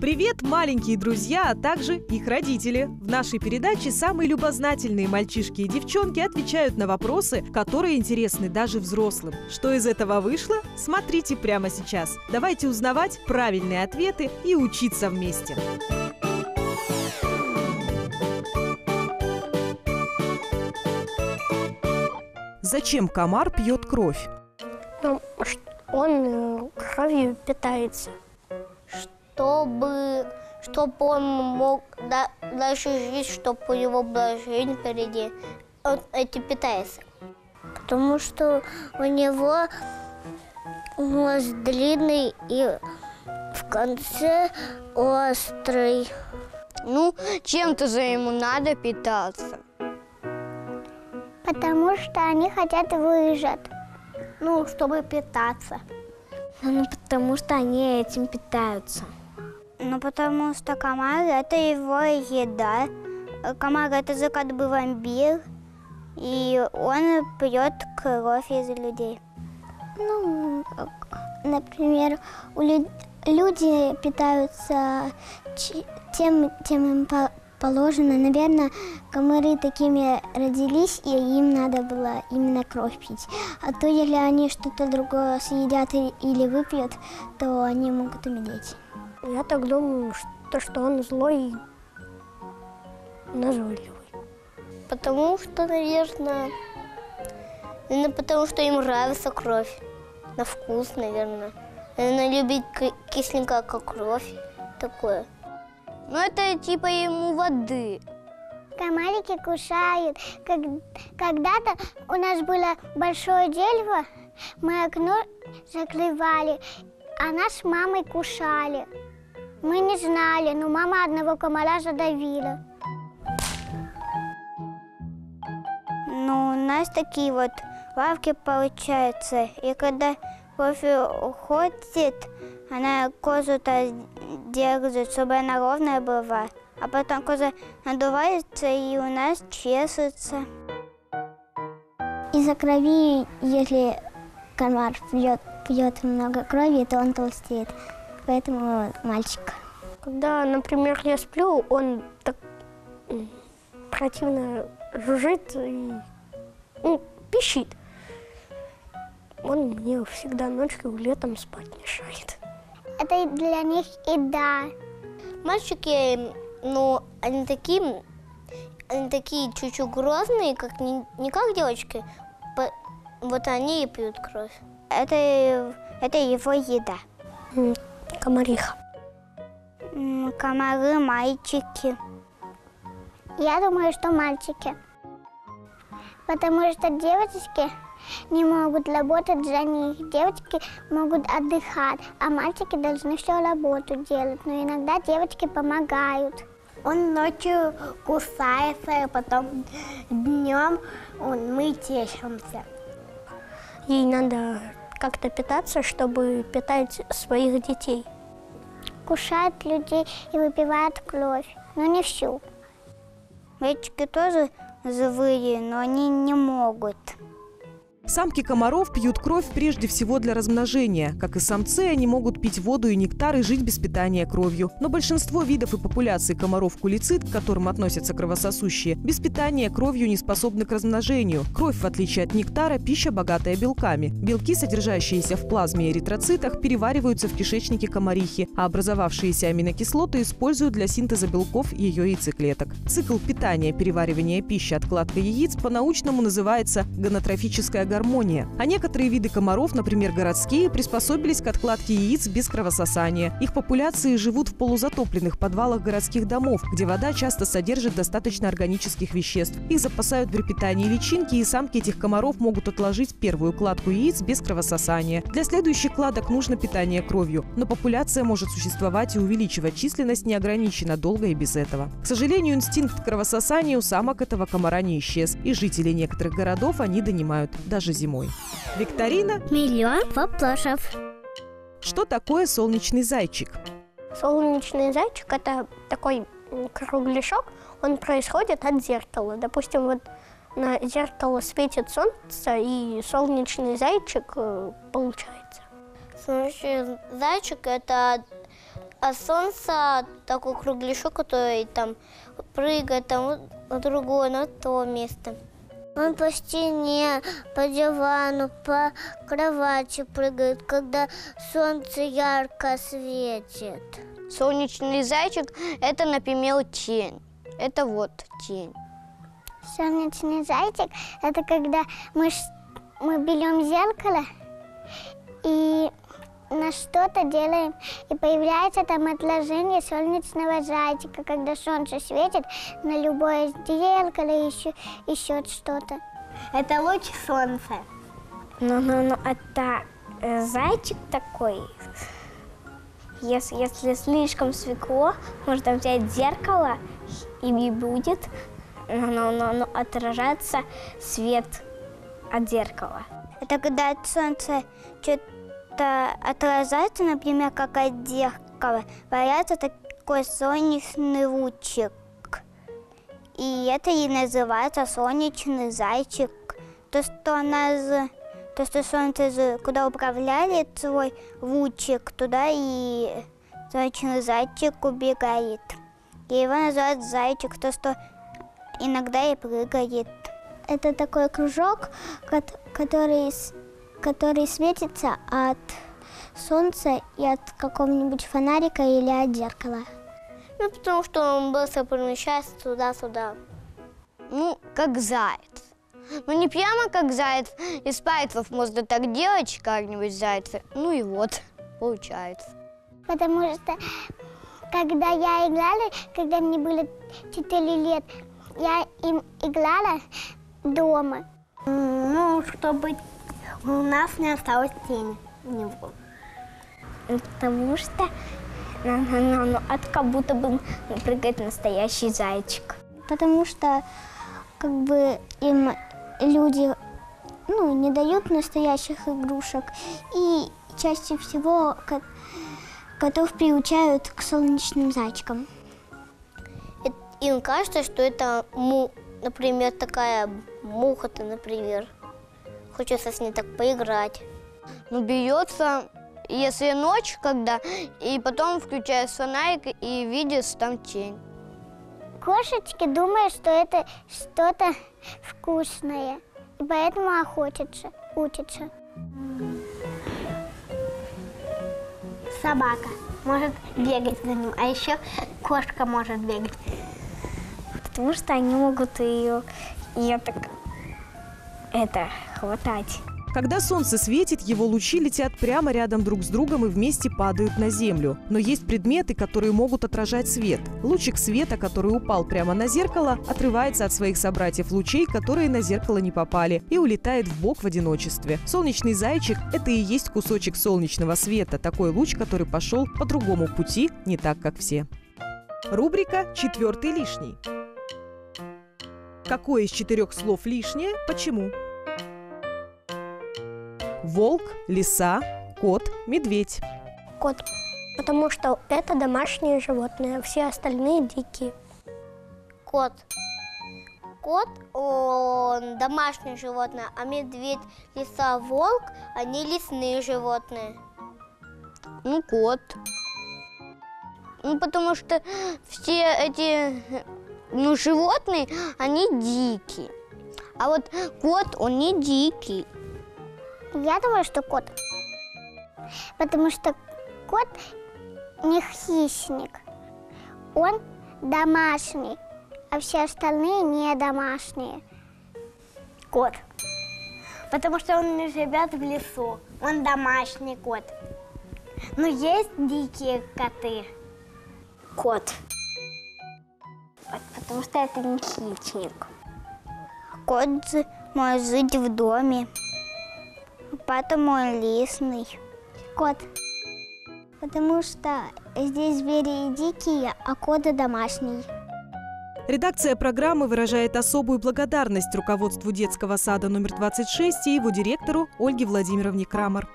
Привет, маленькие друзья, а также их родители. В нашей передаче самые любознательные мальчишки и девчонки отвечают на вопросы, которые интересны даже взрослым. Что из этого вышло? Смотрите прямо сейчас. Давайте узнавать правильные ответы и учиться вместе. Зачем комар пьет кровь? Ну, он э, кровью питается. Чтобы, чтобы он мог да- дальше жить, чтобы у него была жизнь впереди. Он этим питается. Потому что у него нос длинный и в конце острый. Ну, чем-то же ему надо питаться. Потому что они хотят выжить. Ну, чтобы питаться. Ну, потому что они этим питаются. Ну, потому что комар – это его еда. Комар – это же как бы вампир. И он пьет кровь из людей. Ну, например, у лю- люди питаются тем, тем им по- положено. Наверное, комары такими родились, и им надо было именно кровь пить. А то, если они что-то другое съедят или выпьют, то они могут умереть. Я так думаю, что, что он злой и назойливый. Потому что, наверное, именно потому что им нравится кровь. На вкус, наверное. Наверное, любить ки- кисленькое, как кровь. Такое. Ну, это типа ему воды. Комарики кушают. Как- Когда-то у нас было большое дерево, мы окно закрывали, а нас с мамой кушали. Мы не знали, но мама одного комара задавила. Ну, у нас такие вот лавки получаются. И когда кофе уходит, она козу-то держит, чтобы она ровная была. А потом коза надувается и у нас чешется. Из-за крови, если комар пьет, пьет много крови, то он толстеет. Поэтому мальчик. Когда, например, я сплю, он так противно жужжит и ну, пищит. Он мне всегда ночью летом спать мешает. Это для них еда. Мальчики, ну, они такие, они такие чуть-чуть грозные, как не, не как девочки. По- вот они и пьют кровь. Это, это его еда. Комариха. Комары, мальчики. Я думаю, что мальчики. Потому что девочки не могут работать за них. Девочки могут отдыхать, а мальчики должны всю работу делать. Но иногда девочки помогают. Он ночью кусается, а потом днем мы тешимся. Ей надо как-то питаться, чтобы питать своих детей. Кушают людей и выпивают кровь, но не всю. Мальчики тоже живые, но они не могут. Самки комаров пьют кровь прежде всего для размножения. Как и самцы, они могут пить воду и нектар и жить без питания кровью. Но большинство видов и популяций комаров-кулицид, к которым относятся кровососущие, без питания кровью не способны к размножению. Кровь, в отличие от нектара, пища богатая белками. Белки, содержащиеся в плазме и эритроцитах, перевариваются в кишечнике комарихи, а образовавшиеся аминокислоты используют для синтеза белков ее яйцеклеток. Цикл питания, переваривания пищи, откладка яиц по-научному называется гонотрофическая гармония. А некоторые виды комаров, например, городские, приспособились к откладке яиц без кровососания. Их популяции живут в полузатопленных подвалах городских домов, где вода часто содержит достаточно органических веществ. Их запасают при питании личинки, и самки этих комаров могут отложить первую кладку яиц без кровососания. Для следующих кладок нужно питание кровью, но популяция может существовать и увеличивать численность неограниченно долго и без этого. К сожалению, инстинкт кровососания у самок этого комара не исчез, и жители некоторых городов они донимают, даже зимой. Викторина Миллион вопросов. Что такое солнечный зайчик? Солнечный зайчик – это такой кругляшок, он происходит от зеркала. Допустим, вот на зеркало светит солнце, и солнечный зайчик э, получается. Солнечный зайчик – это А солнце такой кругляшок, который там прыгает там на другое, на то место. Он по стене, по дивану, по кровати прыгает, когда солнце ярко светит. Солнечный зайчик – это, например, тень. Это вот тень. Солнечный зайчик – это когда мы, мы берем зеркало и на что-то делаем, и появляется там отложение солнечного зайчика, когда солнце светит на любое зеркало еще, еще что-то. Это луч солнца. Ну-ну-ну, это э, зайчик такой. Если, если слишком светло, можно взять зеркало и не будет ну, ну, ну, отражаться свет от зеркала. Это когда от солнца что-то отражается, например, как от появляется такой солнечный лучик. И это и называется солнечный зайчик. То, что нас, то, что солнце куда управляет свой лучик, туда и солнечный зайчик убегает. И его называют зайчик, то, что иногда и прыгает. Это такой кружок, который, который светится от солнца и от какого-нибудь фонарика или от зеркала. Ну, потому что он быстро перемещается туда-сюда. Ну, как заяц. Ну, не прямо как заяц. Из пальцев можно так делать как-нибудь зайца. Ну и вот, получается. Потому что, когда я играла, когда мне было 4 лет, я им играла дома. Ну, чтобы у нас не осталось тени у него. Потому что ну, ну, ну, от как будто бы прыгает настоящий зайчик. Потому что как бы им люди ну, не дают настоящих игрушек и чаще всего котов приучают к солнечным зайчикам. Им кажется, что это, му, например, такая муха-то, например. Хочется с ней так поиграть. Ну, берется, если ночь, когда, и потом включаешь фонарик и видишь там тень. Кошечки думают, что это что-то вкусное, и поэтому охотятся, учатся. Собака может бегать за ним, а еще кошка может бегать потому что они могут ее, ее так это хватать. Когда солнце светит, его лучи летят прямо рядом друг с другом и вместе падают на землю. Но есть предметы, которые могут отражать свет. Лучик света, который упал прямо на зеркало, отрывается от своих собратьев лучей, которые на зеркало не попали, и улетает в бок в одиночестве. Солнечный зайчик – это и есть кусочек солнечного света, такой луч, который пошел по другому пути, не так, как все. Рубрика «Четвертый лишний». Какое из четырех слов лишнее? Почему? Волк, лиса, кот, медведь. Кот. Потому что это домашние животные, все остальные дикие. Кот. Кот, он домашнее животное, а медведь, лиса, волк, они лесные животные. Ну, кот. Ну, потому что все эти ну, животные, они дикие. А вот кот, он не дикий. Я думаю, что кот. Потому что кот не хищник. Он домашний, а все остальные не домашние. Кот. Потому что он не живет в лесу. Он домашний кот. Но есть дикие коты. Кот потому что это не хищник. Кот может жить в доме, поэтому он лесный. Кот. Потому что здесь звери дикие, а коты домашний. Редакция программы выражает особую благодарность руководству детского сада номер 26 и его директору Ольге Владимировне Крамер.